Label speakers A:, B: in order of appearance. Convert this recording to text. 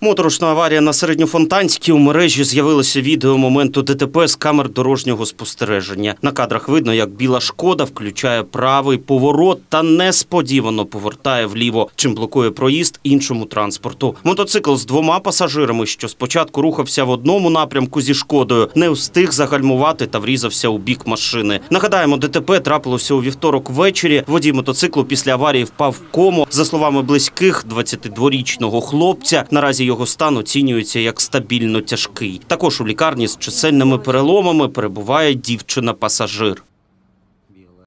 A: Моторошна аварія на середньофонтанській у мережі з'явилося відео моменту ДТП з камер дорожнього спостереження. На кадрах видно, як біла шкода включає правий поворот та несподівано повертає вліво, чим блокує проїзд іншому транспорту. Мотоцикл з двома пасажирами, що спочатку рухався в одному напрямку зі шкодою, не встиг загальмувати та врізався у бік машини. Нагадаємо, ДТП трапилося у вівторок ввечері. Водій мотоциклу після аварії впав в кому. За словами близьких, 22-річного хлопця наразі його стан оцінюється як стабільно тяжкий. Також у лікарні з чисельними переломами перебуває дівчина-пасажир.